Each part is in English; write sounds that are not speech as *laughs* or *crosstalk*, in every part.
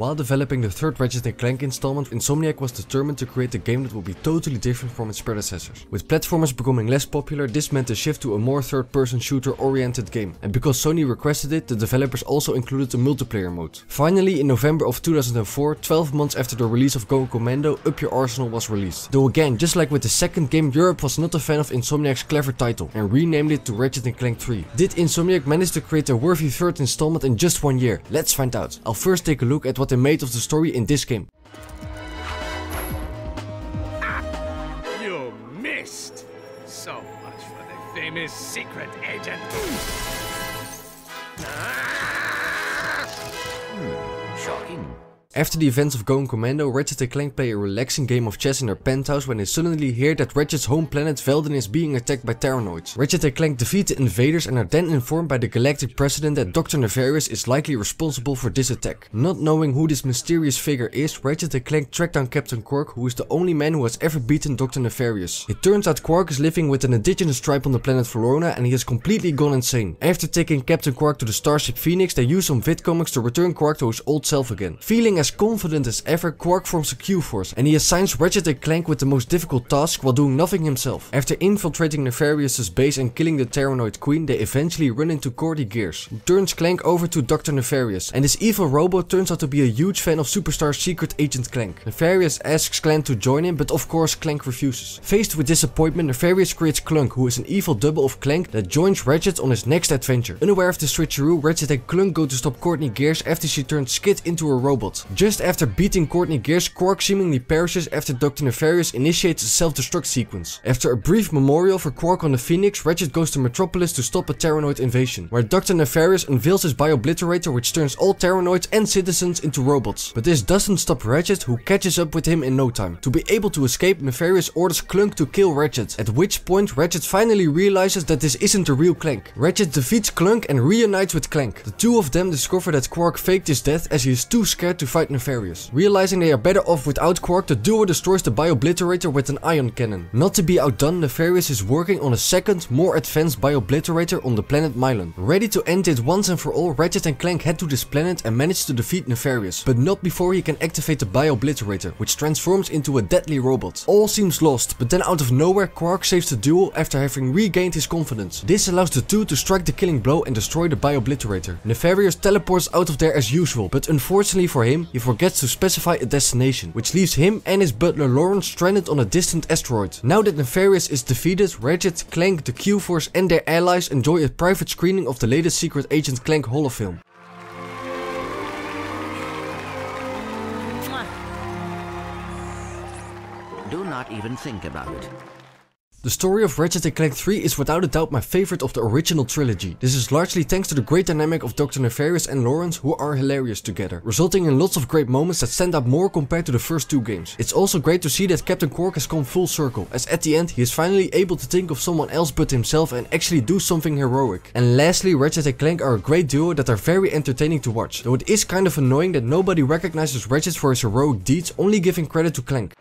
While developing the third Ratchet & Clank installment, Insomniac was determined to create a game that would be totally different from its predecessors. With platformers becoming less popular, this meant a shift to a more third-person shooter oriented game, and because Sony requested it, the developers also included a multiplayer mode. Finally, in November of 2004, 12 months after the release of Going Commando, Up Your Arsenal was released. Though again, just like with the second game, Europe was not a fan of Insomniac's clever title, and renamed it to Ratchet & Clank 3. Did Insomniac manage to create a worthy third installment in just one year? Let's find out. I'll first take a look at what they made of the story in this game. You missed! So much for the famous secret agent. Ah! Hmm, shocking. After the events of Going Commando, Ratchet & Clank play a relaxing game of chess in their penthouse when they suddenly hear that Ratchet's home planet Velden is being attacked by Tyhrranoids. Ratchet & Clank defeat the invaders and are then informed by the Galactic President that Dr. Nefarious is likely responsible for this attack. Not knowing who this mysterious figure is, Ratchet & Clank track down Captain Quark who is the only man who has ever beaten Dr. Nefarious. It turns out Quark is living with an indigenous tribe on the planet Florana and he has completely gone insane. After taking Captain Quark to the Starship Phoenix, they use some vidcomics to return Quark to his old self again. Feeling as confident as ever, Quark forms a Q-Force and he assigns Ratchet & Clank with the most difficult task while doing nothing himself. After infiltrating Nefarious's base and killing the Tyhrranoid Queen, they eventually run into Courtney Gears, who turns Clank over to Dr. Nefarious, and this evil robot turns out to be a huge fan of Superstar Secret Agent Clank. Nefarious asks Clank to join him, but of course Clank refuses. Faced with disappointment, Nefarious creates Clunk, who is an evil double of Clank that joins Ratchet on his next adventure. Unaware of the switcheroo, Ratchet and Clunk go to stop Courtney Gears after she turns Skid into a robot. Just after beating Courtney Gears, Quark seemingly perishes after Dr. Nefarious initiates a self-destruct sequence. After a brief memorial for Quark on the Phoenix, Ratchet goes to Metropolis to stop a Tyhrranoid invasion, where Dr. Nefarious unveils his Biobliterator which turns all Tyhrranoids and citizens into robots. But this doesn't stop Ratchet, who catches up with him in no time. To be able to escape, Nefarious orders Clunk to kill Ratchet, at which point Ratchet finally realizes that this isn't the real Clank. Ratchet defeats Clunk and reunites with Clank. The two of them discover that Quark faked his death as he is too scared to fight Nefarious. Realizing they are better off without Quark, the duo destroys the Biobliterator with an ion cannon. Not to be outdone, Nefarious is working on a second, more advanced Biobliterator on the planet Mylon. Ready to end it once and for all, Ratchet and Clank head to this planet and manage to defeat Nefarious, but not before he can activate the Biobliterator, which transforms into a deadly robot. All seems lost, but then out of nowhere, Quark saves the duo after having regained his confidence. This allows the two to strike the killing blow and destroy the Biobliterator. Nefarious teleports out of there as usual, but unfortunately for him, he forgets to specify a destination, which leaves him and his butler Lawrence stranded on a distant asteroid. Now that Nefarious is defeated, Ratchet, Clank, the Q-Force and their allies enjoy a private screening of the latest Secret Agent Clank holofilm. Do not even think about it. The story of Ratchet & Clank 3 is without a doubt my favorite of the original trilogy. This is largely thanks to the great dynamic of Dr. Nefarious and Lawrence who are hilarious together, resulting in lots of great moments that stand out more compared to the first two games. It's also great to see that Captain Quark has come full circle, as at the end he is finally able to think of someone else but himself and actually do something heroic. And lastly, Ratchet & Clank are a great duo that are very entertaining to watch, though it is kind of annoying that nobody recognizes Ratchet for his heroic deeds, only giving credit to Clank.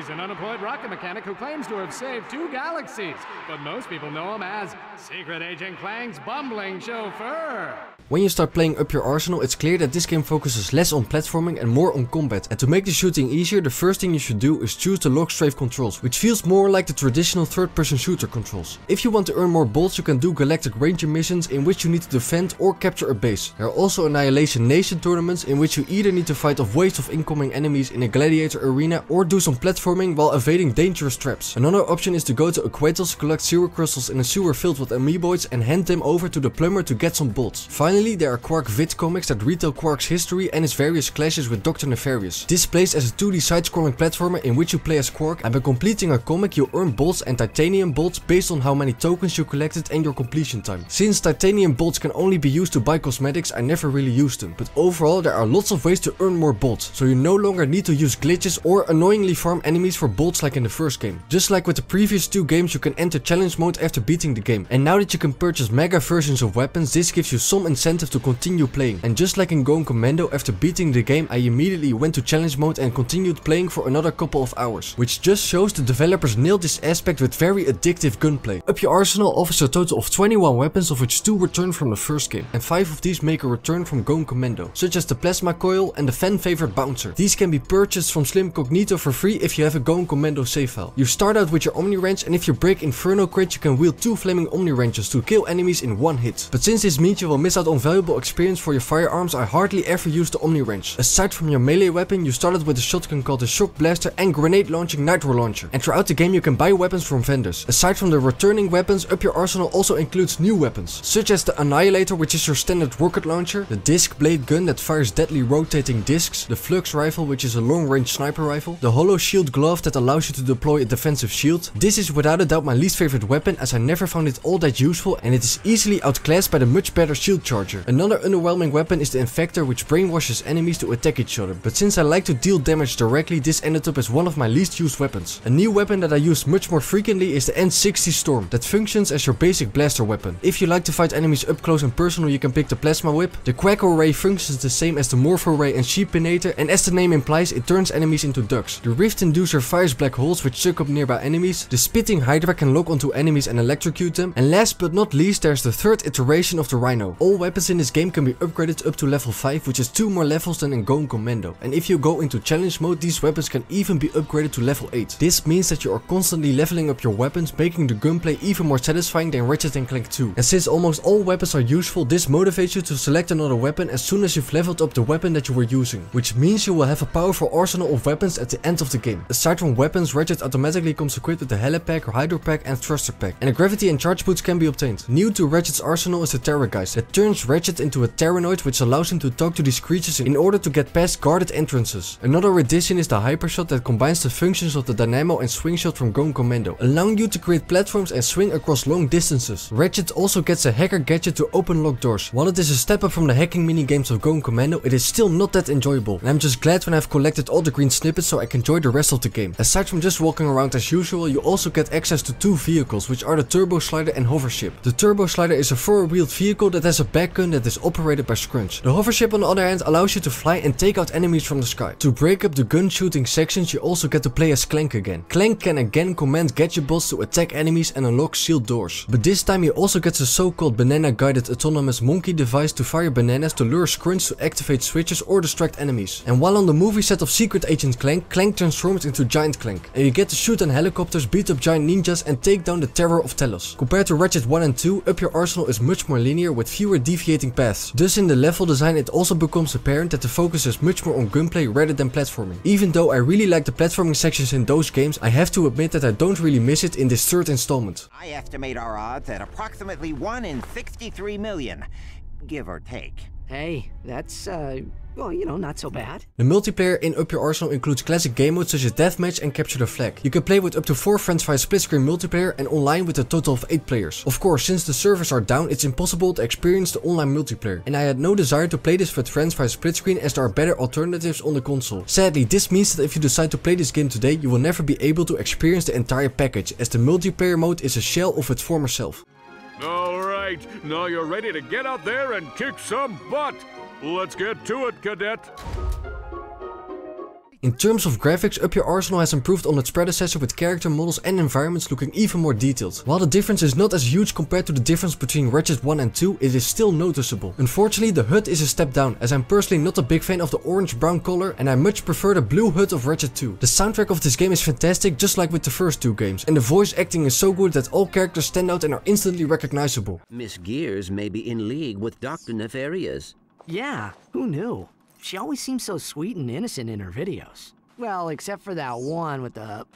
He's an unemployed rocket mechanic who claims to have saved two galaxies, but most people know him as Secret Agent Clank's bumbling chauffeur. When you start playing Up Your Arsenal, it's clear that this game focuses less on platforming and more on combat. And to make the shooting easier, the first thing you should do is choose the lock strafe controls, which feels more like the traditional third-person shooter controls. If you want to earn more bolts, you can do Galactic Ranger missions in which you need to defend or capture a base. There are also Annihilation Nation tournaments in which you either need to fight off waves of incoming enemies in a gladiator arena or do some platforming while evading dangerous traps. Another option is to go to Aquatos, collect sewer crystals in a sewer filled with amoeboids and hand them over to the plumber to get some bolts. Finally, there are Quark Vid comics that retell Quark's history and his various clashes with Dr. Nefarious. This plays as a 2D side-scrolling platformer in which you play as Quark and by completing a comic you earn bolts and titanium bolts based on how many tokens you collected and your completion time. Since titanium bolts can only be used to buy cosmetics, I never really used them, but overall there are lots of ways to earn more bolts, so you no longer need to use glitches or annoyingly farm enemies for bolts like in the first game. Just like with the previous two games you can enter challenge mode after beating the game, and now that you can purchase mega versions of weapons, this gives you some incentive to continue playing. And just like in Going Commando, after beating the game I immediately went to challenge mode and continued playing for another couple of hours. Which just shows the developers nailed this aspect with very addictive gunplay. Up Your Arsenal offers a total of 21 weapons of which 2 return from the first game. And 5 of these make a return from Going Commando, such as the Plasma Coil and the fan favorite Bouncer. These can be purchased from Slim Cognito for free if you have a Going Commando save file. You start out with your Omni Wrench and if you break Inferno Crate you can wield 2 Flaming Omni Wrenches to kill enemies in one hit. But since this means you will miss out on valuable experience for your firearms I hardly ever use the Omni Wrench. Aside from your melee weapon you started with a shotgun called the Shock Blaster and grenade launching Nitro Launcher. And throughout the game you can buy weapons from vendors. Aside from the returning weapons, Up Your Arsenal also includes new weapons, such as the Annihilator which is your standard rocket launcher, the Disc Blade gun that fires deadly rotating discs, the Flux rifle which is a long range sniper rifle, the Holo Shield glove that allows you to deploy a defensive shield. This is without a doubt my least favorite weapon as I never found it all that useful and it is easily outclassed by the much better shield charger. Another underwhelming weapon is the Infector which brainwashes enemies to attack each other, but since I like to deal damage directly this ended up as one of my least used weapons. A new weapon that I use much more frequently is the N60 Storm that functions as your basic blaster weapon. If you like to fight enemies up close and personal you can pick the Plasma Whip. The Quacko Ray functions the same as the Morpho Ray and Sheepinator and as the name implies it turns enemies into ducks. The Rift Inducer fires black holes which suck up nearby enemies. The Spitting Hydra can lock onto enemies and electrocute them. And last but not least there's the third iteration of the Rhino. All weapons in this game can be upgraded up to level 5 which is 2 more levels than in Going Commando. And if you go into challenge mode these weapons can even be upgraded to level 8. This means that you are constantly leveling up your weapons making the gunplay even more satisfying than Ratchet and Clank 2. And since almost all weapons are useful this motivates you to select another weapon as soon as you've leveled up the weapon that you were using. Which means you will have a powerful arsenal of weapons at the end of the game. Aside from weapons Ratchet automatically comes equipped with the Helipack, Hydro Pack and Thruster Pack. And the Gravity and Charge Boots can be obtained. New to Ratchet's arsenal is the Tyhrra-Guise that turns Ratchet into a Tyhrranoid which allows him to talk to these creatures in order to get past guarded entrances. Another addition is the Hypershot that combines the functions of the Dynamo and Swing Shot from Going Commando, allowing you to create platforms and swing across long distances. Ratchet also gets a hacker gadget to open locked doors. While it is a step up from the hacking mini games of Going Commando, it is still not that enjoyable. And I'm just glad when I've collected all the green snippets so I can enjoy the rest of the game. Aside from just walking around as usual, you also get access to two vehicles, which are the Turbo Slider and Hover Ship. The Turbo Slider is a four-wheeled vehicle that has a back gun that is operated by Scrunch. The Hover Ship on the other hand allows you to fly and take out enemies from the sky. To break up the gun shooting sections, you also get to play as Clank again. Clank can again command gadget bots to attack enemies and unlock sealed doors. But this time he also gets a so-called banana guided autonomous monkey device to fire bananas to lure Scrunch to activate switches or distract enemies. And while on the movie set of Secret Agent Clank, Clank transforms into Giant Clank. And you get to shoot on helicopters, beat up giant ninjas and take down the terror of Telos. Compared to Ratchet 1 and 2, Up Your Arsenal is much more linear with fewer deviating paths. Thus in the level design it also becomes apparent that the focus is much more on gunplay rather than platforming. Even though I really like the platforming sections in those games, I have to admit that I don't really miss it in this third installment. I estimate our odds at approximately 1 in 63 million, give or take. Hey, that's, uh, well, you know, not so bad. The multiplayer in Up Your Arsenal includes classic game modes such as Deathmatch and Capture the Flag. You can play with up to 4 friends via split screen multiplayer and online with a total of 8 players. Of course, since the servers are down, it's impossible to experience the online multiplayer. And I had no desire to play this with friends via split screen as there are better alternatives on the console. Sadly, this means that if you decide to play this game today, you will never be able to experience the entire package as the multiplayer mode is a shell of its former self. All right, now you're ready to get out there and kick some butt. Let's get to it, cadet. In terms of graphics, Up Your Arsenal has improved on its predecessor with character models and environments looking even more detailed. While the difference is not as huge compared to the difference between Ratchet 1 and 2, it is still noticeable. Unfortunately, the HUD is a step down, as I'm personally not a big fan of the orange-brown color and I much prefer the blue HUD of Ratchet 2. The soundtrack of this game is fantastic, just like with the first two games, and the voice acting is so good that all characters stand out and are instantly recognizable. Miss Gears may be in league with Dr. Nefarious. Yeah, who knew? She always seems so sweet and innocent in her videos. Well, except for that one with the,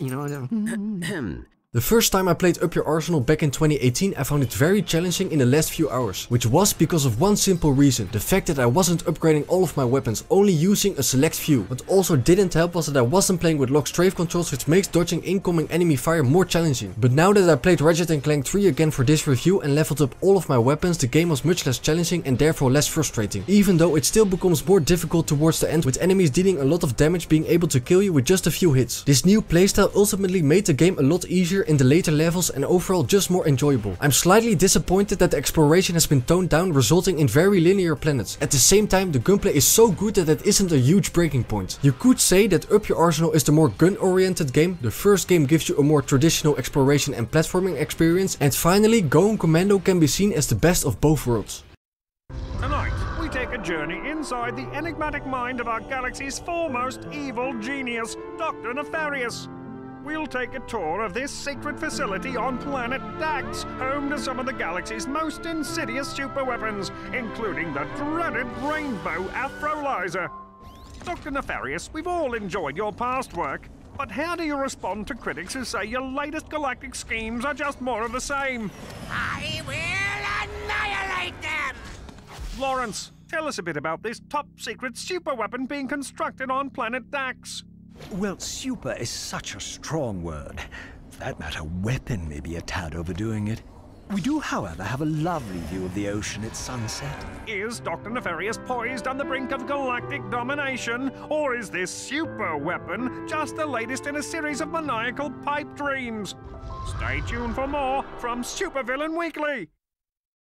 you know, *clears throat* *laughs* hmm. The- first time I played Up Your Arsenal back in 2018 I found it very challenging in the last few hours, which was because of one simple reason, the fact that I wasn't upgrading all of my weapons, only using a select few. What also didn't help was that I wasn't playing with lock strafe controls which makes dodging incoming enemy fire more challenging. But now that I played Ratchet and Clank 3 again for this review and leveled up all of my weapons, the game was much less challenging and therefore less frustrating. Even though it still becomes more difficult towards the end with enemies dealing a lot of damage being able to kill you with just a few hits. This new playstyle ultimately made the game a lot easier in the later levels and overall just more enjoyable. I'm slightly disappointed that the exploration has been toned down resulting in very linear planets. At the same time the gunplay is so good that it isn't a huge breaking point. You could say that Up Your Arsenal is the more gun oriented game, the first game gives you a more traditional exploration and platforming experience and finally Going Commando can be seen as the best of both worlds. Tonight, we take a journey inside the enigmatic mind of our galaxy's foremost evil genius, Dr. Nefarious. We'll take a tour of this secret facility on planet Dax, home to some of the galaxy's most insidious superweapons, including the dreaded Rainbow Afrolyzer. Dr. Nefarious, we've all enjoyed your past work, but how do you respond to critics who say your latest galactic schemes are just more of the same? I will annihilate them! Lawrence, tell us a bit about this top secret superweapon being constructed on planet Dax. Well, super is such a strong word. For that matter, weapon may be a tad overdoing it. We do, however, have a lovely view of the ocean at sunset. Is Dr. Nefarious poised on the brink of galactic domination, or is this super weapon just the latest in a series of maniacal pipe dreams? Stay tuned for more from Supervillain Weekly!